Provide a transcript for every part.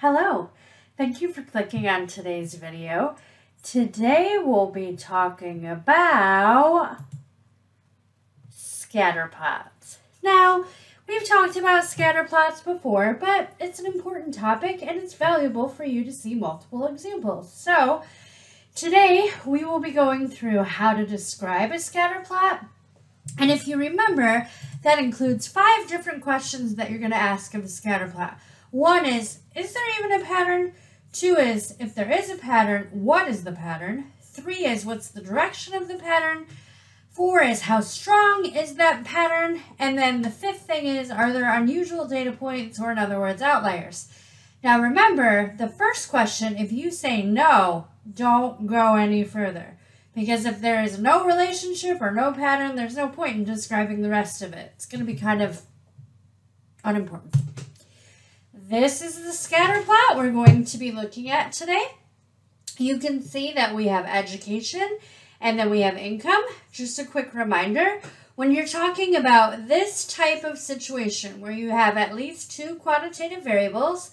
Hello, thank you for clicking on today's video. Today we'll be talking about scatter plots. Now, we've talked about scatter plots before, but it's an important topic and it's valuable for you to see multiple examples. So, today we will be going through how to describe a scatter plot. And if you remember, that includes five different questions that you're going to ask of a scatter plot. One is, is there even a pattern? Two is, if there is a pattern, what is the pattern? Three is, what's the direction of the pattern? Four is, how strong is that pattern? And then the fifth thing is, are there unusual data points, or in other words, outliers? Now remember, the first question, if you say no, don't go any further. Because if there is no relationship or no pattern, there's no point in describing the rest of it. It's going to be kind of unimportant. This is the scatter plot we're going to be looking at today. You can see that we have education and then we have income. Just a quick reminder, when you're talking about this type of situation where you have at least two quantitative variables,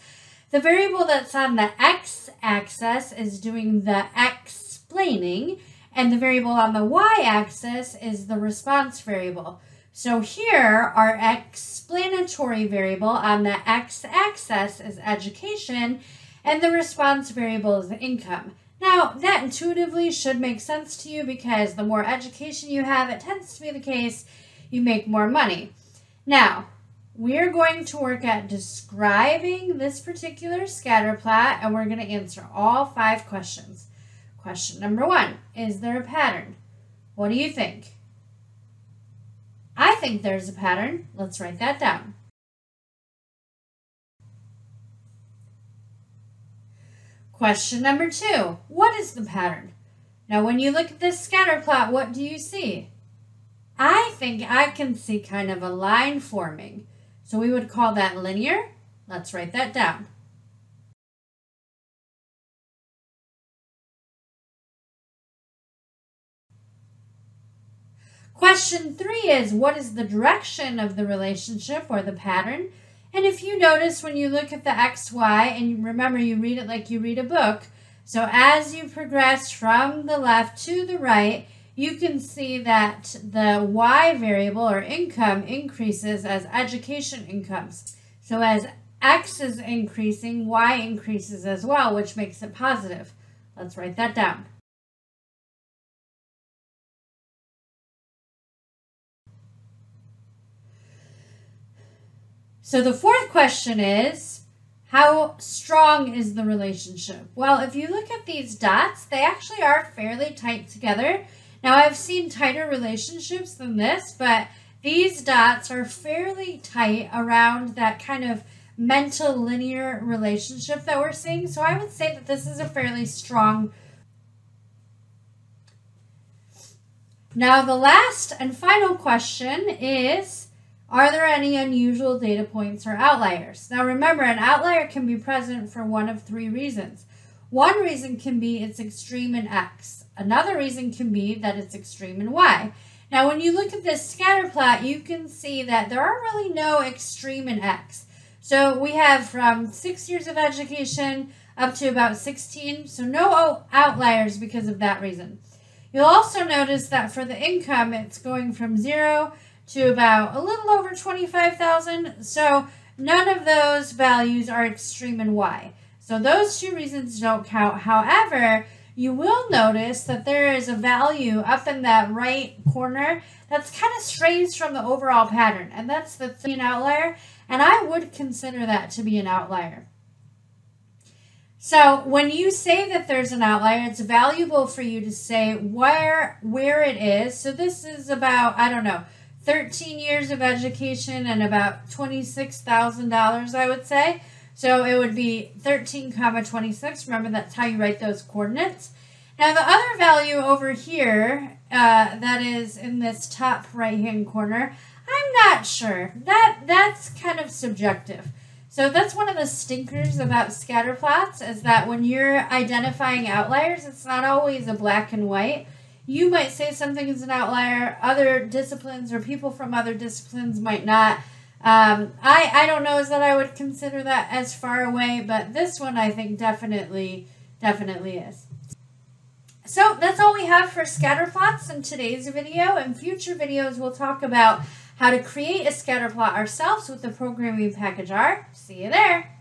the variable that's on the x-axis is doing the explaining, and the variable on the y-axis is the response variable. So here, our explanatory variable on the x-axis is education, and the response variable is income. Now, that intuitively should make sense to you because the more education you have, it tends to be the case you make more money. Now, we're going to work at describing this particular scatter plot, and we're going to answer all five questions. Question number one, is there a pattern? What do you think? Think there's a pattern. Let's write that down. Question number two, what is the pattern? Now when you look at this scatter plot, what do you see? I think I can see kind of a line forming. So we would call that linear. Let's write that down. Question three is what is the direction of the relationship or the pattern? And if you notice when you look at the XY, and remember you read it like you read a book, so as you progress from the left to the right, you can see that the Y variable or income increases as education incomes. So as X is increasing, Y increases as well, which makes it positive. Let's write that down. So the fourth question is, how strong is the relationship? Well, if you look at these dots, they actually are fairly tight together. Now, I've seen tighter relationships than this, but these dots are fairly tight around that kind of mental linear relationship that we're seeing. So I would say that this is a fairly strong. Now, the last and final question is, are there any unusual data points or outliers? Now remember, an outlier can be present for one of three reasons. One reason can be it's extreme in X. Another reason can be that it's extreme in Y. Now when you look at this scatter plot, you can see that there are really no extreme in X. So we have from six years of education up to about 16, so no outliers because of that reason. You'll also notice that for the income, it's going from zero to about a little over 25,000. So none of those values are extreme in Y. So those two reasons don't count. However, you will notice that there is a value up in that right corner that's kind of strays from the overall pattern, and that's the thin outlier, and I would consider that to be an outlier. So when you say that there's an outlier, it's valuable for you to say where where it is. So this is about, I don't know, 13 years of education and about $26,000, I would say. So it would be 13 comma 26. Remember, that's how you write those coordinates. Now, the other value over here uh, that is in this top right-hand corner, I'm not sure. That That's kind of subjective. So that's one of the stinkers about scatter plots is that when you're identifying outliers, it's not always a black and white you might say something is an outlier, other disciplines or people from other disciplines might not Um, I, I don't know is that I would consider that as far away, but this one I think definitely, definitely is. So that's all we have for scatter plots in today's video. In future videos, we'll talk about how to create a scatter plot ourselves with the programming package R. See you there.